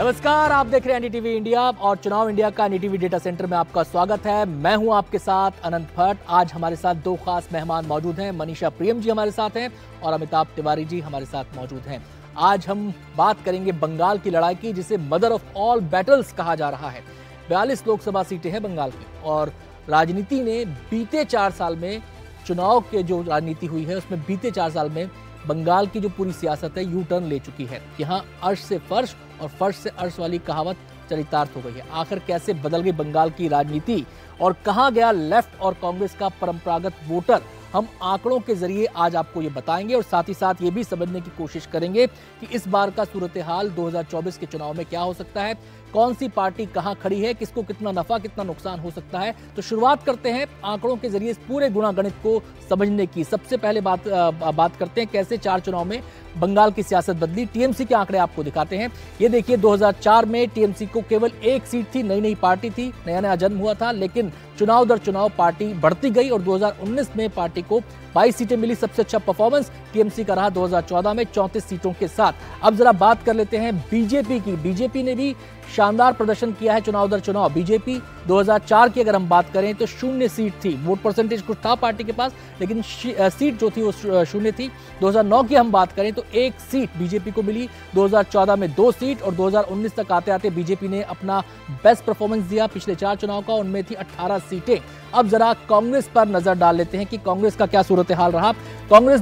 नमस्कार, आप देख रहे हैं एनडीटीवी इंडिया और चुनाव इंडिया का एनडीटीवी डेटा सेंटर में आपका स्वागत है। मैं हूँ आपके साथ अनंत भट्ट। आज हमारे साथ दो खास मेहमान मौजूद हैं, मनीषा प्रियम जी हमारे साथ हैं और अमिताभ तिवारी जी हमारे साथ मौजूद हैं। आज हम बात करेंगे बंगाल की लड़ाई की, जिसे मदर ऑफ़ ऑल बैटल्स कहा जा रहा है। बयालीस लोकसभा सीटें हैं बंगाल की और राजनीति ने बीते चार साल में चुनाव के जो राजनीति हुई है, उसमें बीते चार साल में बंगाल की जो पूरी सियासत है, यू टर्न ले चुकी है। यहाँ अर्श से फर्श और फर्श से अर्श वाली कहावत चरितार्थ हो गई है। आखिर कैसे बदल गई बंगाल की राजनीति और कहा गया लेफ़्ट और कांग्रेस का परंपरागत वोटर? हम आंकड़ों के ज़रिए आज आपको ये बताएँगे और साथ ही साथ ये भी समझने की कोशिश करेंगे कि इस बार का सूरत हाल 2024 के चुनाव में क्या हो सकता है। कौन सी पार्टी कहाँ खड़ी है, किसको कितना नफा, कितना नुकसान हो सकता है? तो शुरुआत करते हैं आंकड़ों के ज़रिए इस पूरे गुणा गणित को समझने की। सबसे पहले बात बात करते हैं कैसे चार चुनाव में बंगाल की सियासत बदली। टीएमसी के आंकड़े आपको दिखाते हैं। ये देखिए 2004 में टीएमसी को केवल एक सीट थी नई नई पार्टी थी नया नया जन्म हुआ था, लेकिन चुनाव दर चुनाव पार्टी बढ़ती गई और 2019 में पार्टी को 22 सीटें मिली। सबसे अच्छा परफॉर्मेंस टीएमसी का रहा 2014 में 34 सीटों के साथ। अब जरा बात कर लेते हैं बीजेपी की। बीजेपी ने भी शानदार प्रदर्शन किया है चुनाव दर चुनाव। बीजेपी 2004 की अगर हम बात करें तो शून्य सीट थी। वोट परसेंटेज कुछ था पार्टी के पास, लेकिन सीट जो थी वो शून्य थी। 2009 की हम बात करें तो एक सीट बीजेपी को मिली। 2014 में दो सीट और 2019 तक आते आते बीजेपी ने अपना बेस्ट परफॉर्मेंस दिया पिछले चार चुनाव का, उनमें थी 18 सीटें। अब जरा कांग्रेस पर नज़र डाल लेते हैं कि कांग्रेस का क्या सूरत हाल रहा। कांग्रेस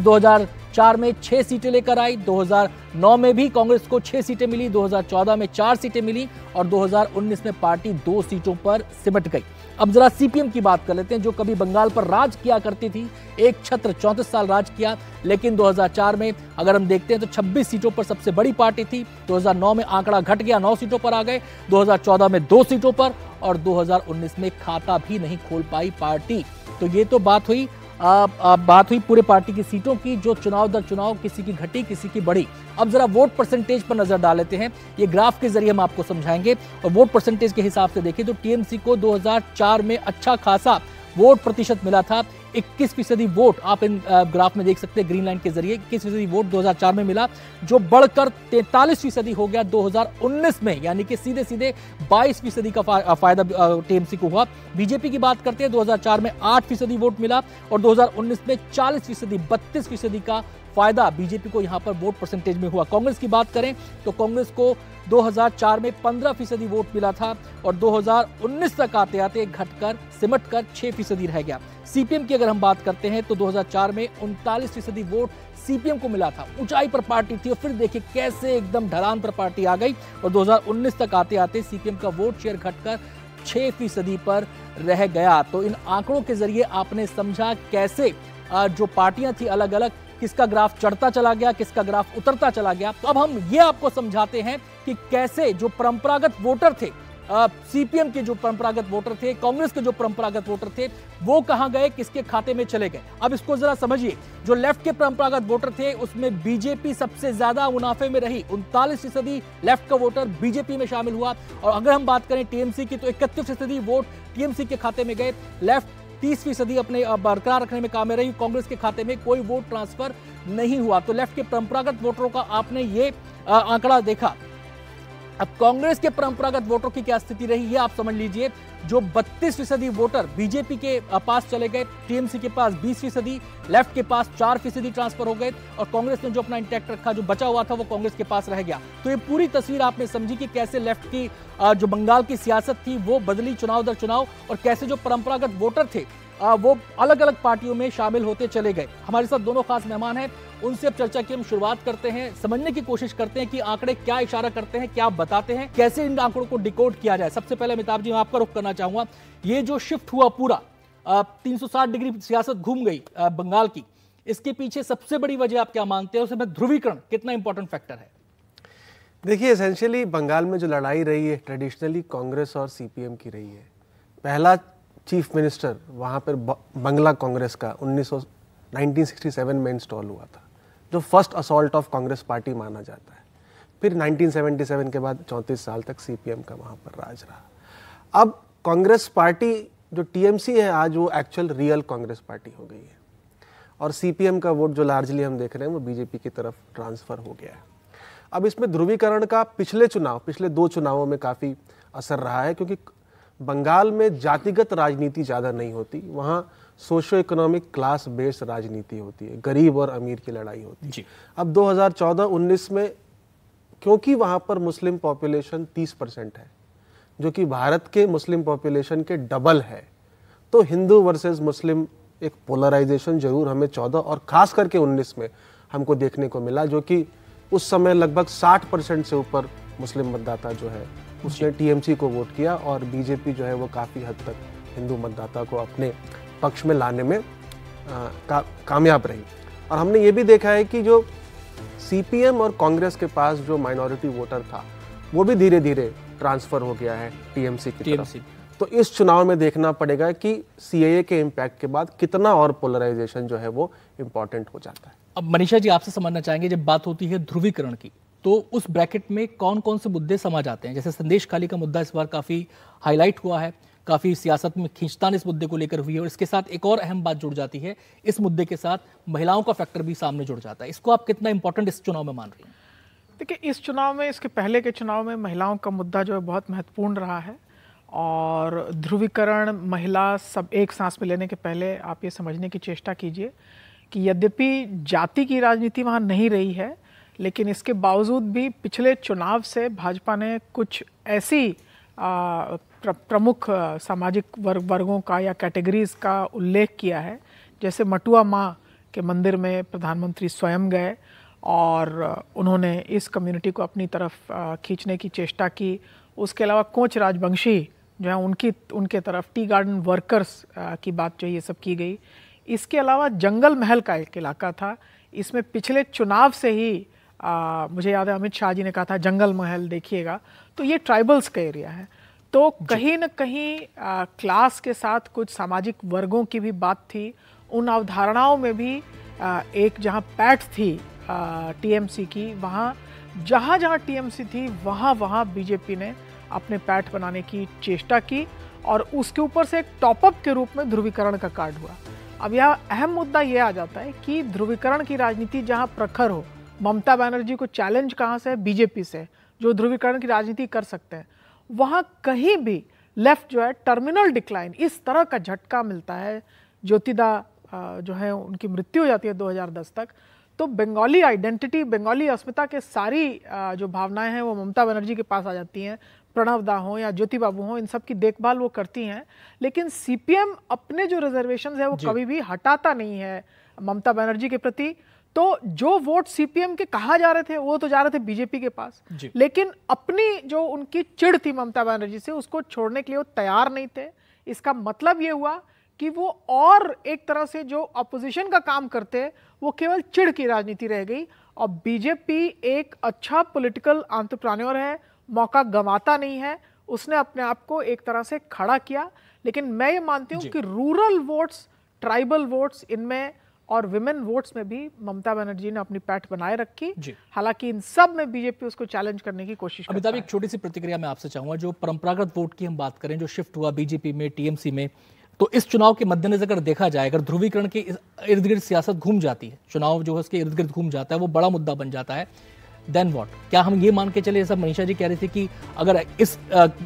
2004 में छह सीटें लेकर आई। 2009 में भी कांग्रेस को छह सीटें मिली 2014 में चार सीटें मिली और 2019 में पार्टी दो सीटों पर सिमट गई। अब जरा सीपीएम की बात कर लेते हैं, जो कभी बंगाल पर राज किया करती थी, एक छत्र चौंतीस साल राज किया, लेकिन 2004 में अगर हम देखते हैं तो 26 सीटों पर सबसे बड़ी पार्टी थी। 2009 में आंकड़ा घट गया 9 सीटों पर आ गए। 2014 में दो सीटों पर और 2019 में खाता भी नहीं खोल पाई पार्टी। तो ये तो बात हुई आ, आ, बात हुई पूरे पार्टी की सीटों की जो चुनाव दर चुनाव किसी की घटी किसी की बढ़ी अब जरा वोट परसेंटेज पर नज़र डाल लेते हैं। ये ग्राफ के ज़रिए हम आपको समझाएँगे। और वोट परसेंटेज के हिसाब से देखें तो टीएमसी को 2004 में अच्छा खासा वोट प्रतिशत मिला था। 21 फ़ीसदी वोट आप इन ग्राफ में देख सकते हैं ग्रीन लाइन के ज़रिए। इक्कीस फ़ीसदी वोट 2004 में मिला, जो बढ़कर 43 फ़ीसदी हो गया 2019 में। यानी कि सीधे सीधे 22 फ़ीसदी का फ़ायदा टीएमसी को हुआ। बीजेपी की बात करते हैं 2004 में 8 फ़ीसदी वोट मिला और 2019 में 40 फ़ीसदी, बत्तीस फ़ीसदी का फ़ायदा बीजेपी को यहाँ पर वोट परसेंटेज में हुआ। कांग्रेस की बात करें तो कांग्रेस को 2004 में 15 फ़ीसदी वोट मिला था और 2019 तक आते आते घटकर सिमट कर 6 फ़ीसदी रह गया। सीपीएम की अगर हम बात करते हैं तो 2004 में उनतालीस फ़ीसदी वोट सीपीएम को मिला था। ऊंचाई पर पार्टी थी और फिर देखिए कैसे एकदम ढलान पर पार्टी आ गई और 2019 तक आते आते सीपीएम का वोट शेयर घटकर छह फ़ीसदी पर रह गया। तो इन आंकड़ों के ज़रिए आपने समझा कैसे जो पार्टियाँ थी अलग अलग किसका ग्राफ चढ़ता चला गया, किसका ग्राफ उतरता चला गया। तो अब हम ये आपको समझाते हैं कि कैसे जो परंपरागत वोटर थे सीपीएम के जो परंपरागत वोटर थे, कांग्रेस के जो परंपरागत वोटर थे, वो कहाँ गए, किसके खाते में चले गए? अब इसको जरा समझिए, जो लेफ़्ट के परंपरागत वोटर थे, उसमें बीजेपी सबसे ज़्यादा मुनाफे में रही, उनतालीस फ़ीसदी लेफ़्ट का वोटर बीजेपी में शामिल हुआ। और अगर हम बात करें टीएमसी की तो इकतीस फ़ीसदी वोट टीएमसी के खाते में गए, लेफ़्ट तीस फ़ीसदी अपने बरकरार रखने में कामयाब रही, कांग्रेस के खाते में कोई वोट ट्रांसफ़र नहीं हुआ। तो लेफ़्ट के परंपरागत वोटरों का आपने ये आंकड़ा देखा। अब कांग्रेस के परंपरागत वोटरों की क्या स्थिति रही है, आप समझ लीजिए। जो 32 फ़ीसदी वोटर बीजेपी के पास चले गए, टीएमसी के पास 20 फ़ीसदी, लेफ़्ट के पास 4 फ़ीसदी ट्रांसफ़र हो गए और कांग्रेस ने जो अपना इंटैक्ट रखा, जो बचा हुआ था, वो कांग्रेस के पास रह गया। तो ये पूरी तस्वीर आपने समझी कि कैसे लेफ़्ट की जो बंगाल की सियासत थी, वो बदली चुनाव दर चुनाव और कैसे जो परंपरागत वोटर थे वो अलग अलग पार्टियों में शामिल होते चले गए। हमारे साथ दोनों खास मेहमान हैं, उनसे अब चर्चा की हम शुरुआत करते हैं, समझने की कोशिश करते हैं कि आंकड़े क्या इशारा करते हैं, क्या बताते हैं, कैसे इन आंकड़ों को डिकोड किया जाए। सबसे पहले अमिताभ जी, मैं आपका रुख करना चाहूँगा। ये जो शिफ्ट हुआ पूरा तीन डिग्री सियासत घूम गई बंगाल की। इसके पीछे सबसे बड़ी वजह आप क्या मानते हैं? उसमें ध्रुवीकरण कितना इंपॉर्टेंट फैक्टर है? देखिए एसेंशियली बंगाल में जो लड़ाई रही है ट्रेडिशनली कांग्रेस और सीपीएम की रही है। पहला चीफ मिनिस्टर वहाँ पर बंगला कांग्रेस का 1900 1967 में इंस्टॉल हुआ था, जो first assault of Congress party माना जाता है। फिर 1977 के बाद चौंतीस साल तक सीपीएम का वहाँ पर राज रहा। अब कांग्रेस पार्टी, जो टीएमसी है, आज वो एक्चुअल रियल कांग्रेस पार्टी हो गई है। और सीपीएम का वोट जो लार्जली हम देख रहे हैं, वो बीजेपी की तरफ़ ट्रांसफ़र हो गया है। अब इसमें ध्रुवीकरण का पिछले चुनाव, पिछले दो चुनावों में काफ़ी असर रहा है, क्योंकि बंगाल में जातिगत राजनीति ज़्यादा नहीं होती वहाँ सोशो इकोनॉमिक क्लास बेस्ड राजनीति होती है गरीब और अमीर की लड़ाई होती है। अब 2014-19 में क्योंकि वहाँ पर मुस्लिम पॉपुलेशन 30 परसेंट है जो कि भारत के मुस्लिम पॉपुलेशन के डबल है तो हिंदू वर्सेस मुस्लिम एक पोलराइजेशन ज़रूर हमें 14 और खास करके 19 में हमको देखने को मिला जो कि उस समय लगभग 60 परसेंट से ऊपर मुस्लिम मतदाता जो है उसने टीएमसी को वोट किया और बीजेपी जो है वो काफ़ी हद तक हिंदू मतदाता को अपने पक्ष में लाने में आ, का, कामयाब रही। और हमने ये भी देखा है कि जो सीपीएम और कांग्रेस के पास जो माइनॉरिटी वोटर था वो भी धीरे धीरे ट्रांसफ़र हो गया है टीएमसी की टीएमसी। तो इस चुनाव में देखना पड़ेगा कि सीएए के इम्पैक्ट के बाद कितना और पोलराइजेशन जो है वो इम्पोर्टेंट हो जाता है। अब मनीषा जी आपसे समझना चाहेंगे जब बात होती है ध्रुवीकरण की तो उस ब्रैकेट में कौन कौन से मुद्दे समा जाते हैं? जैसे संदेश खाली का मुद्दा इस बार काफ़ी हाईलाइट हुआ है, काफ़ी सियासत में खींचतान इस मुद्दे को लेकर हुई है और इसके साथ एक और अहम बात जुड़ जाती है, इस मुद्दे के साथ महिलाओं का फैक्टर भी सामने जुड़ जाता है। इसको आप कितना इंपॉर्टेंट इस चुनाव में मान रही हैं? देखिए, इस चुनाव में, इसके पहले के चुनाव में महिलाओं का मुद्दा जो है बहुत महत्वपूर्ण रहा है और ध्रुवीकरण, महिला सब एक सांस में लेने के पहले आप ये समझने की चेष्टा कीजिए कि यद्यपि जाति की राजनीति वहाँ नहीं रही है लेकिन इसके बावजूद भी पिछले चुनाव से भाजपा ने कुछ ऐसी प्र, प्रमुख सामाजिक वर्ग वर्गों का या कैटेगरीज का उल्लेख किया है। जैसे मटुआ माँ के मंदिर में प्रधानमंत्री स्वयं गए और उन्होंने इस कम्युनिटी को अपनी तरफ़ खींचने की चेष्टा की। उसके अलावा कोच राजवंशी जो है उनकी उनके तरफ़ टी गार्डन वर्कर्स की बात जो ये सब की गई। इसके अलावा जंगल महल का एक इलाका था। इसमें पिछले चुनाव से ही आ, मुझे याद है अमित शाह जी ने कहा था जंगल महल देखिएगा। तो ये ट्राइबल्स का एरिया है। तो कहीं ना कहीं आ, क्लास के साथ कुछ सामाजिक वर्गों की भी बात थी। उन अवधारणाओं में भी आ, एक जहाँ पैठ थी टीएमसी की वहाँ जहाँ जहाँ टीएमसी थी वहाँ वहाँ बीजेपी ने अपने पैठ बनाने की चेष्टा की और उसके ऊपर से एक टॉपअप के रूप में ध्रुवीकरण का कार्ड हुआ। अब यह अहम मुद्दा यह आ जाता है कि ध्रुवीकरण की राजनीति जहाँ प्रखर हो ममता बनर्जी को चैलेंज कहाँ से है? बीजेपी से जो ध्रुवीकरण की राजनीति कर सकते हैं। वहाँ कहीं भी लेफ़्ट जो है टर्मिनल डिक्लाइन इस तरह का झटका मिलता है। ज्योतिदा जो है उनकी मृत्यु हो जाती है 2010 तक। तो बंगाली आइडेंटिटी बंगाली अस्मिता के सारी जो भावनाएँ हैं वो ममता बनर्जी के पास आ जाती हैं। प्रणव दा हों या ज्योति बाबू हों इन सब की देखभाल वो करती हैं। लेकिन सीपीएम अपने जो रिजर्वेशन है वो कभी भी हटाता नहीं है ममता बनर्जी के प्रति। तो जो वोट सीपीएम के कहा जा रहे थे वो तो जा रहे थे बीजेपी के पास। लेकिन अपनी जो उनकी चिड़ थी ममता बनर्जी से उसको छोड़ने के लिए वो तैयार नहीं थे। इसका मतलब ये हुआ कि वो और एक तरह से जो अपोजिशन का काम करते वो केवल चिड़ की राजनीति रह गई और बीजेपी एक अच्छा पॉलिटिकल आंतरप्रान्योर है मौका गंवाता नहीं है उसने अपने आप को एक तरह से खड़ा किया। लेकिन मैं ये मानती हूँ कि रूरल वोट्स ट्राइबल वोट्स इनमें और विमेन वोट्स में भी ममता बनर्जी ने अपनी पैठ बनाए रखी। हालाँकि इन सब में बीजेपी उसको चैलेंज करने की कोशिश अमिताभ एक छोटी सी प्रतिक्रिया मैं आपसे चाहूँगा जो परंपरागत वोट की हम बात करें जो शिफ्ट हुआ बीजेपी में टीएमसी में तो इस चुनाव के मद्देनजर अगर देखा जाए अगर ध्रुवीकरण के इर्द गिर्द सियासत घूम जाती है चुनाव जो है उसके इर्द गिर्द घूम जाता है वो बड़ा मुद्दा बन जाता है। देन वॉट क्या हम ये मान के चले, जैसा मनीषा जी कह रही थी कि अगर इस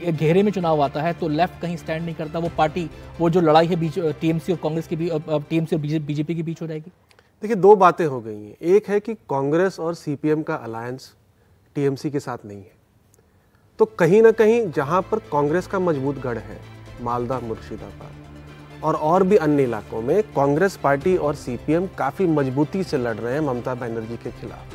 घेरे में चुनाव आता है तो लेफ़्ट कहीं स्टैंड नहीं करता, वो पार्टी वो जो लड़ाई है बीच टीएमसी और कांग्रेस की भी टीएमसी और बीजेपी के बीच हो जाएगी? देखिए, दो बातें हो गई हैं। एक है कि कांग्रेस और सीपीएम का अलायंस टीएमसी के साथ नहीं है। तो कहीं ना कहीं जहाँ पर कांग्रेस का मज़बूत गढ़ है, मालदा, मुर्शिदाबाद, और और भी अन्य इलाकों में, कांग्रेस पार्टी और सीपीएम काफ़ी मजबूती से लड़ रहे हैं ममता बनर्जी के खिलाफ।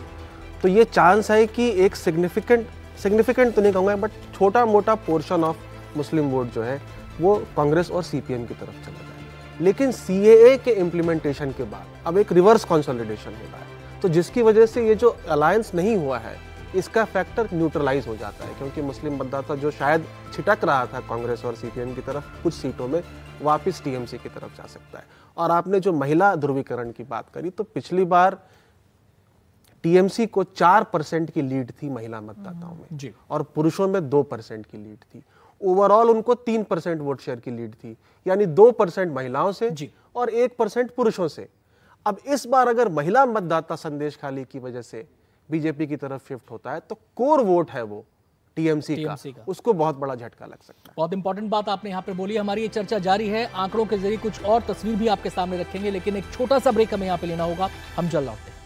तो ये चांस है कि एक सिग्निफिकेंट सिग्निफिकेंट तो नहीं कहूँगा बट छोटा मोटा पोर्शन ऑफ़ मुस्लिम वोट जो है, वो कांग्रेस और सीपीएम की तरफ़ चला जाए। लेकिन सी के इम्प्लीमेंटेशन के बाद, अब एक रिवर्स कंसोलिडेशन हो रहा है तो जिसकी वजह से ये जो अलायंस नहीं हुआ है, इसका फैक्टर न्यूट्रलाइज हो जाता है, क्योंकि मुस्लिम मतदाता जो शायद छिटक रहा था कांग्रेस और सीपीएम की तरफ़, कुछ सीटों में वापस टीएमसी की तरफ़ जा सकता है। और आपने जो महिला ध्रुवीकरण की बात करी तो पिछली बार टीएमसी को चार परसेंट की लीड थी महिला मतदाताओं में और पुरुषों में दो परसेंट की लीड थी। ओवरऑल उनको तीन परसेंट वोट शेयर की लीड थी यानी दो परसेंट महिलाओं से और एक परसेंट पुरुषों से। अब इस बार अगर महिला मतदाता संदेश खाली की वजह से बीजेपी की तरफ़ शिफ्ट होता है तो कोर वोट है वो टीएमसी का, का। उसको बहुत बड़ा झटका लग सकता है। बहुत इंपॉर्टेंट बात आपने यहाँ पे बोली। हमारी ये चर्चा जारी है। आंकड़ों के ज़रिए कुछ और तस्वीर भी आपके सामने रखेंगे लेकिन एक छोटा सा ब्रेक हमें यहाँ पे लेना होगा। हम जल्द लौटते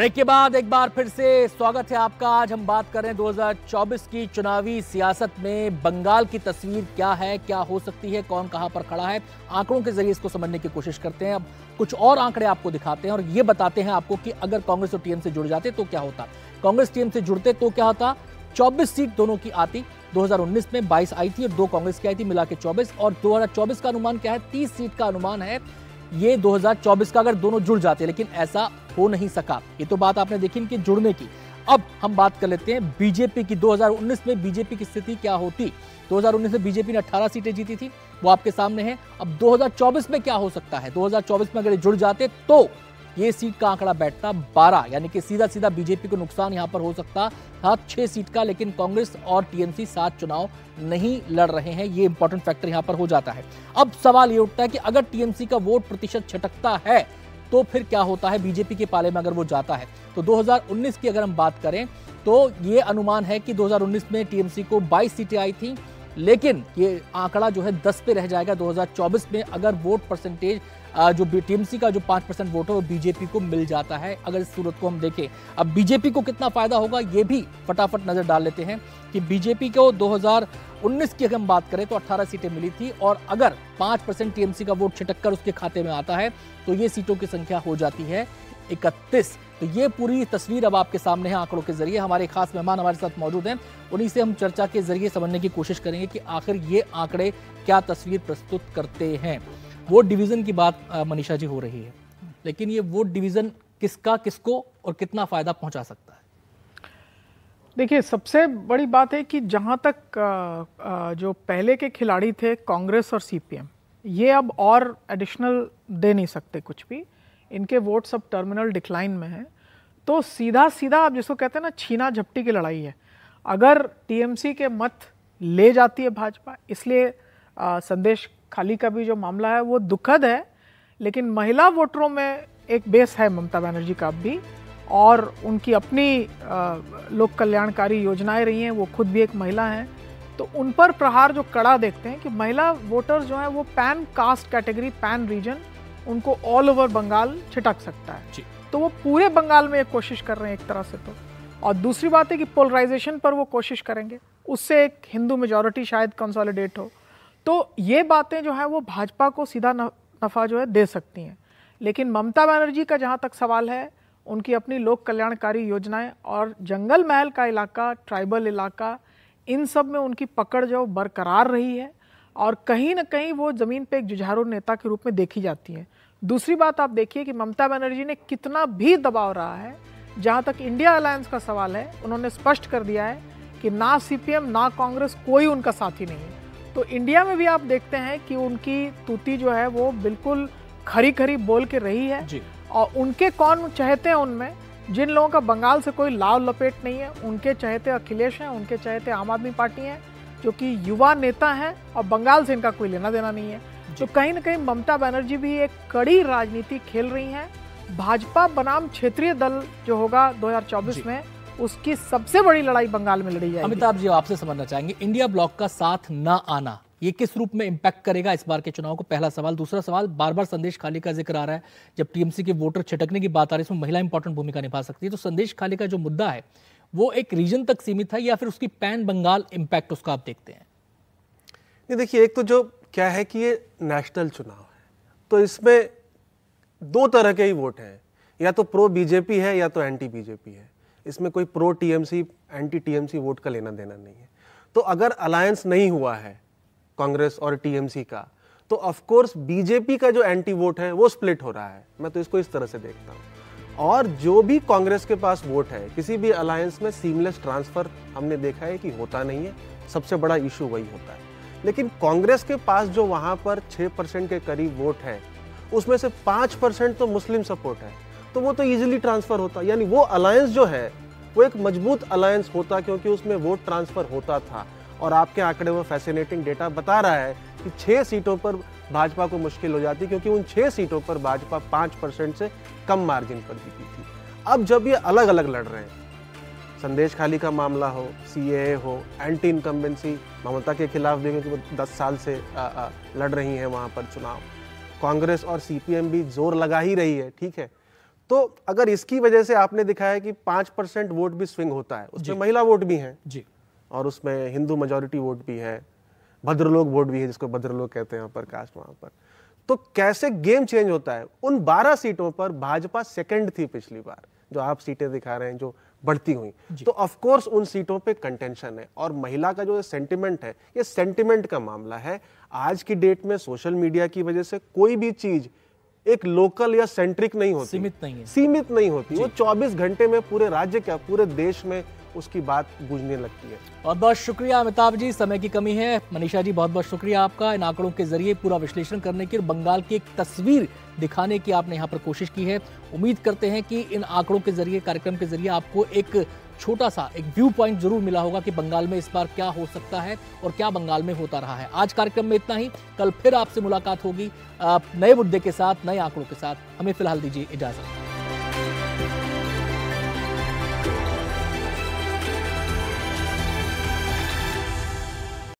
ब्रेक के बाद एक बार फिर से स्वागत है आपका। आज हम बात कर रहे हैं 2024 की चुनावी सियासत में बंगाल की तस्वीर क्या है, क्या हो सकती है, कौन कहाँ पर खड़ा है? आंकड़ों के ज़रिए इसको समझने की कोशिश करते हैं। अब कुछ और आंकड़े आपको दिखाते हैं और ये बताते हैं आपको कि अगर कांग्रेस और टीएम से जुड़ जाते तो क्या होता। कांग्रेस टीएम से जुड़ते तो क्या होता? चौबीस सीट दोनों की आती। 2019 में 22 आई थी और दो कांग्रेस की आई थी, मिला के चौबीस। और 2024 का अनुमान क्या है? 30 सीट का अनुमान है। ये 2024 का अगर दोनों जुड़ जाते, लेकिन ऐसा हो नहीं सका। ये तो बात आपने देखी इनके जुड़ने की। अब हम बात कर लेते हैं बीजेपी की। 2019 में बीजेपी की स्थिति क्या होती? 2019 में बीजेपी ने 18 सीटें जीती थी, वो आपके सामने है। अब 2024 में क्या हो सकता है? 2024 में अगर जुड़ जाते तो ये सीट का आंकड़ा बैठता 12 यानी कि सीधा सीधा बीजेपी को नुकसान यहाँ पर हो सकता था छह सीट का, लेकिन कांग्रेस और टीएमसी सात चुनाव नहीं लड़ रहे हैं, ये इंपॉर्टेंट फैक्टर यहाँ पर हो जाता है। अब सवाल ये उठता है कि अगर टीएमसी का वोट प्रतिशत छटकता है तो फिर क्या होता है? बीजेपी के पाले में अगर वो जाता है तो 2019 की अगर हम बात करें तो ये अनुमान है कि 2019 में टीएमसी को 22 सीटें आई थी, लेकिन ये आंकड़ा जो है 10 पे रह जाएगा 2024 में, अगर वोट परसेंटेज जो टीएमसी का जो पाँच परसेंट वोट है, वो बीजेपी को मिल जाता है। अगर इस सूरत को हम देखें, अब बीजेपी को कितना फ़ायदा होगा, ये भी फटाफट नज़र डाल लेते हैं कि बीजेपी को 2019 की अगर हम बात करें तो 18 सीटें मिली थी। और अगर 5 परसेंट टीएमसी का वोट छिटक कर उसके खाते में आता है तो ये सीटों की संख्या हो जाती है इकतीस। तो ये पूरी तस्वीर अब आपके सामने है, आंकड़ों के ज़रिए। हमारे खास मेहमान हमारे साथ मौजूद हैं। उन्हीं से हम चर्चा के ज़रिए समझने की कोशिश करेंगे कि आखिर ये आंकड़े क्या तस्वीर प्रस्तुत करते हैं। वोट डिवीज़न की बात मनीषा जी हो रही है। लेकिन ये वोट डिवीज़न किसका, किसको और कितना फ़ायदा पहुँचा सकता है? देखिए, सबसे बड़ी बात है कि जहाँ तक जो पहले के खिलाड़ी थे, कांग्रेस और सीपीएम, ये अब और एडिशनल दे नहीं सकते कुछ भी। इनके वोट सब टर्मिनल डिक्लाइन में हैं। तो सीधा सीधा आप जिसको कहते हैं ना, छीना झपटी की लड़ाई है। अगर टीएमसी के मत ले जाती है भाजपा, इसलिए संदेश खाली का भी जो मामला है वो दुखद है लेकिन महिला वोटरों में एक बेस है ममता बनर्जी का भी और उनकी अपनी लोक कल्याणकारी योजनाएँ रही हैं वो खुद भी एक महिला हैं। तो उन पर प्रहार जो कड़ा देखते हैं कि महिला वोटर्स जो हैं वो pan caste category pan region उनको ऑल ओवर बंगाल छिटक सकता है। तो वो पूरे बंगाल में एक कोशिश कर रहे हैं एक तरह से तो। और दूसरी बात है कि पोलराइजेशन पर वो कोशिश करेंगे। उससे एक हिंदू मेजोरिटी शायद कंसोलिडेट हो। तो ये बातें जो है, वो भाजपा को सीधा नफ़ा जो है दे सकती हैं। लेकिन ममता बनर्जी का जहाँ तक सवाल है, उनकी अपनी लोक कल्याणकारी योजनाएँ और जंगल महल का इलाका, ट्राइबल इलाका, इन सब में उनकी पकड़ जो बरकरार रही है और कहीं ना कहीं वो ज़मीन पे एक जुझारू नेता के रूप में देखी जाती है। दूसरी बात आप देखिए कि ममता बनर्जी ने कितना भी दबाव रहा है, जहाँ तक इंडिया अलायंस का सवाल है, उन्होंने स्पष्ट कर दिया है कि ना सीपीएम, ना कांग्रेस, कोई उनका साथी नहीं है। तो इंडिया में भी आप देखते हैं कि उनकी तूती जो है वो बिल्कुल खरी खरी बोल के रही है। जी। और उनके कौन चाहते हैं उनमें? जिन लोगों का बंगाल से कोई लाव लपेट नहीं है उनके चाहते अखिलेश हैं उनके चाहते आम आदमी पार्टी हैं जो कि युवा नेता हैं और बंगाल से इनका कोई लेना देना नहीं है। तो कहीं ना कहीं ममता बनर्जी भी एक कड़ी राजनीति खेल रही हैं। भाजपा बनाम क्षेत्रीय दल जो होगा 2024 में उसकी सबसे बड़ी लड़ाई बंगाल में लड़ी जाएगी। अमिताभ जी आपसे समझना चाहेंगे इंडिया ब्लॉक का साथ ना आना ये किस रूप में इंपैक्ट करेगा इस बार के चुनाव को? पहला सवाल। दूसरा सवाल बार बार संदेश खाली का ज़िक्र आ रहा है। जब टीएमसी के वोटर छिटकने की बात आ रही है इसमें महिला इंपॉर्टेंट भूमिका निभा सकती है। तो संदेश खाली का जो मुद्दा है वो एक रीजन तक सीमित है या फिर उसकी पैन बंगाल इंपैक्ट उसका आप देखते हैं? ये देखिए एक तो जो क्या है कि ये नेशनल चुनाव है तो इसमें दो तरह के ही वोट हैं। या तो प्रो बीजेपी है या तो एंटी बीजेपी है। इसमें कोई pro TMC anti TMC vote का लेना देना नहीं है। तो अगर अलायंस नहीं हुआ है, कांग्रेस और टीएमसी का तो ऑफ़ कोर्स बीजेपी का जो एंटी वोट है, वो स्प्लिट हो रहा है। मैं तो इसको इस तरह से देखता हूँ। और जो भी कांग्रेस के पास वोट है, किसी भी अलायंस में सीमलेस ट्रांसफ़र हमने देखा है कि होता नहीं है। सबसे बड़ा इशू वही होता है। लेकिन कांग्रेस के पास जो वहाँ पर 6 परसेंट के करीब वोट है, उसमें से 5 परसेंट तो मुस्लिम सपोर्ट है। तो वो तो ईजिली ट्रांसफ़र होता। यानी वो अलायंस जो है वो एक मज़बूत अलायंस होता क्योंकि उसमें वोट ट्रांसफ़र होता था। और आपके आंकड़े वो फैसिनेटिंग डेटा बता रहा है कि छह सीटों पर भाजपा को मुश्किल हो जाती क्योंकि उन छह सीटों पर भाजपा पाँच परसेंट से कम मार्जिन पर जीती थी। अब जब ये अलग अलग लड़ रहे हैं संदेश खाली का मामला हो सी हो एंटी इनकम्बेंसी ममता के खिलाफ भी क्योंकि वो दस साल से आ, आ, लड़ रही हैं वहाँ पर चुनाव। कांग्रेस और सीपीएम भी ज़ोर लगा ही रही है ठीक है? तो अगर इसकी वजह से आपने दिखाया कि पाँच परसेंट वोट भी स्विंग होता है उसमें महिला वोट भी है जी। और उसमें हिंदू मेजोरिटी वोट भी है भद्रलोक वोट भी है जिसको भद्रलोक कहते हैं पर कास्ट वहाँ पर। तो कैसे गेम चेंज होता है? उन 12 सीटों पर भाजपा सेकंड थी पिछली बार जो आप सीटें दिखा रहे हैं जो बढ़ती हुई। तो ऑफ़ कोर्स उन सीटों पे कंटेंशन है और महिला का जो सेंटिमेंट है ये सेंटिमेंट का मामला है। आज की डेट में सोशल मीडिया की वजह से कोई भी चीज़ एक लोकल या सेंट्रिक नहीं होती। सीमित नहीं है। सीमित नहीं होती। वो 24 घंटे में पूरे राज्य क्या पूरे देश में उसकी बात गूंजने लगती है। बहुत बहुत शुक्रिया अमिताभ जी समय की कमी है। मनीषा जी बहुत बहुत शुक्रिया आपका। इन आंकड़ों के ज़रिए पूरा विश्लेषण करने की और बंगाल की एक तस्वीर दिखाने की आपने यहाँ पर कोशिश की है। उम्मीद करते हैं कि इन आंकड़ों के ज़रिए कार्यक्रम के ज़रिए आपको एक छोटा सा एक व्यू पॉइंट ज़रूर मिला होगा कि बंगाल में इस बार क्या हो सकता है और क्या बंगाल में होता रहा है। आज कार्यक्रम में इतना ही। कल फिर आपसे मुलाकात होगी। नए मुद्दे के साथ, नए आंकड़ों के साथ हमें फ़िलहाल दीजिए इजाज़त।